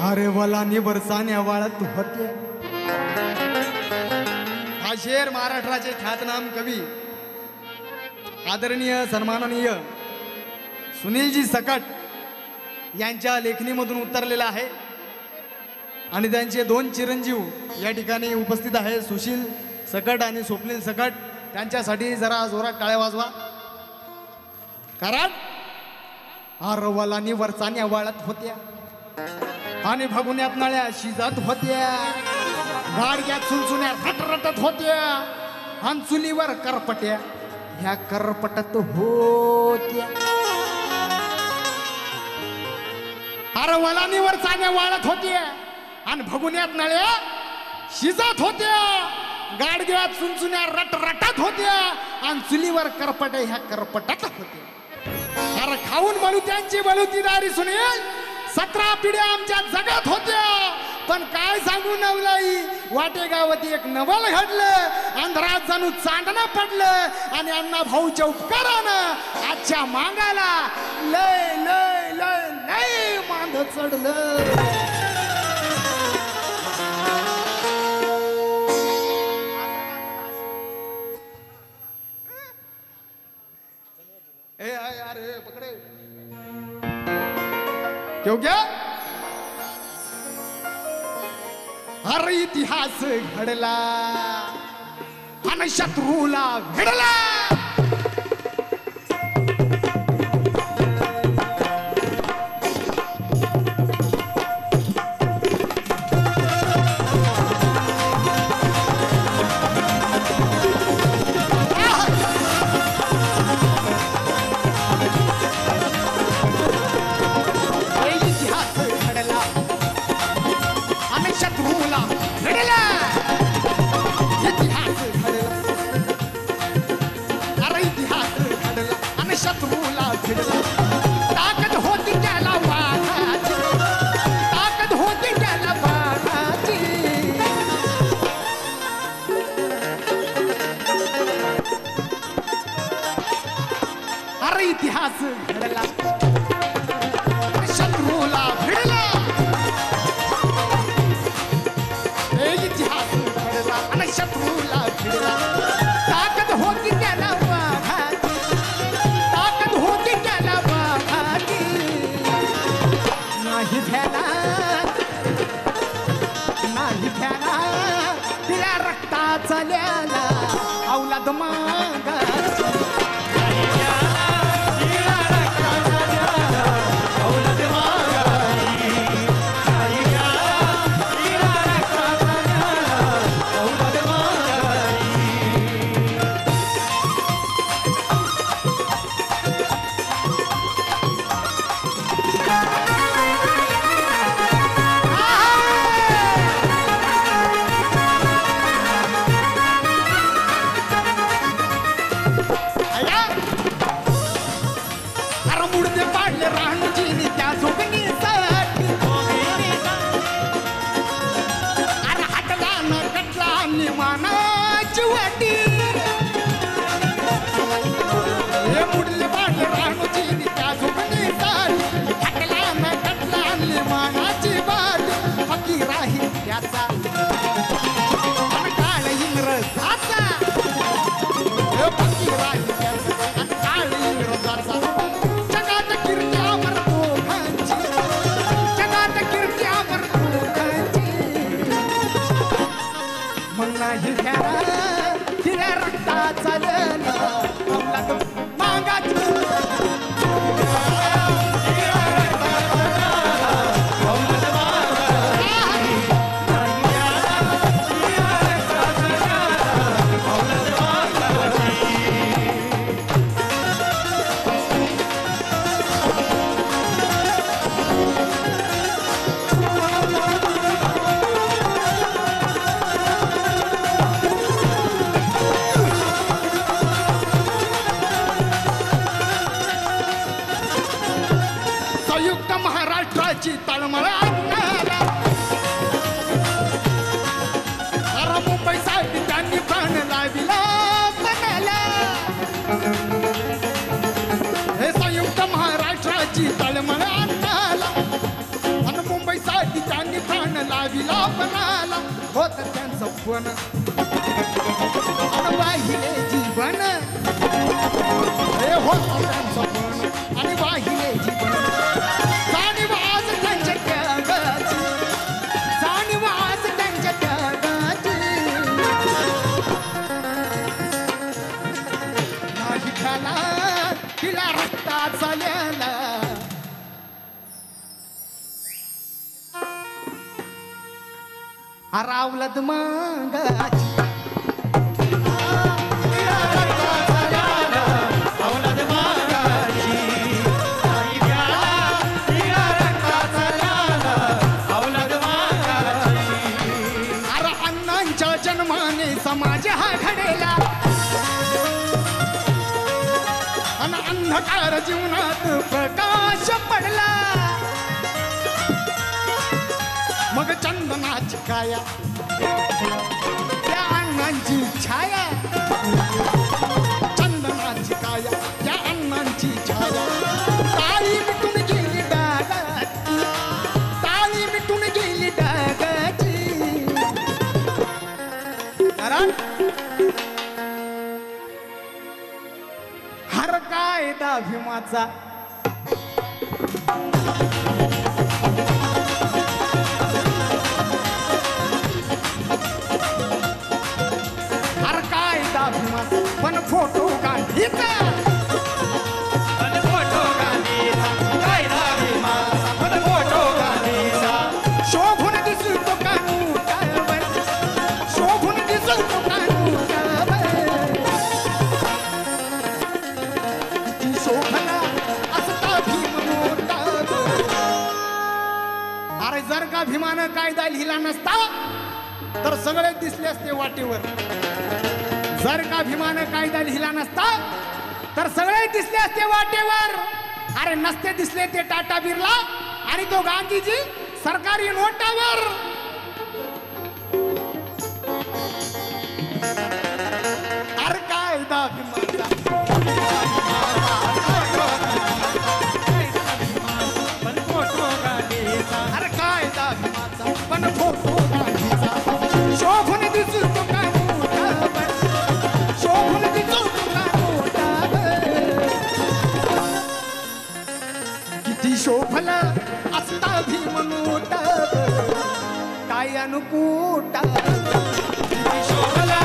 अरे वलानी वरसाने तू होते. हा शेर महाराष्ट्राचे ख्यातनाम कवी आदरणीय सन्माननीय सुनीलजी सकट यांच्या लेखणीमधून उतरलेला आहे. आणि त्यांचे दोन चिरंजीव या ठिकाणी उपस्थित आहे. सुशील सकट आणि स्वप्नील सकट त्यांच्यासाठी जरा जोरात टाळ्या वाजवा. कारण निवर वरचान्या वाळत होत्या आणि भगुण्यात नळ्या शिजत होत्या. गाडग्यात सुलसुन्या रटरटत होत्या. आणि चुलीवर करपट्या ह्या करपटत होत्या. आरवलानीवर चाण्या वाळत होत्या. आणि भगुण्यात नळ्या शिजत होत्या. गाडग्यात सुनसुन्या रटरटत होत्या. आणि चुलीवर करपट्या ह्या करपटत होत्या. अरे खाऊन बलुत्यांची बलुतीदारी सुनील. सतरा पिढ्या आमच्या जगत होत्या. पण काय सांगू नवलाई? वाटेगावती एक नवल घडलं. अंधरात जणू चांदणं पडलं. आणि अण्णा भाऊच्या उपकारानं आजच्या मागाला लय लय लय लय मांध चढलं. क्यों क्या हर इतिहास घडला आणि शत्रूला घडला आणि शत्रूला नाही ध्यानात नाही ध्यानात तिला रक्ता चाल्याला औलाद मागा வட்டி नाही घ्या तिला रक्ताचा लेला सपन आणि वाहिले जीवन हे होत सपन रावलत मंगाची समाज हा घडेला. आणि अंधकार जीवनात काया त्या अण्णांची छाया चंदनाची काया त्या अण्णांची छाया ताळी मिटून गेली डाग ताळी मिटून गेली डागाची कारण हर कायदा भीमाचा भीम मोठावर. अरे जर का भीमानं कायदा लिहिला नसता तर सगळे दिसले असते वाटेवर. जर का भीमानं कायदा लिहिला नसता तर सगळे दिसले असते वाटेवर. अरे नसते दिसले ते टाटा बिर्ला आणि तो गांधीजी सरकारी नोटावर. शोभला असता भीम नोट काय अनुकूट? शोभला